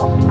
Bye.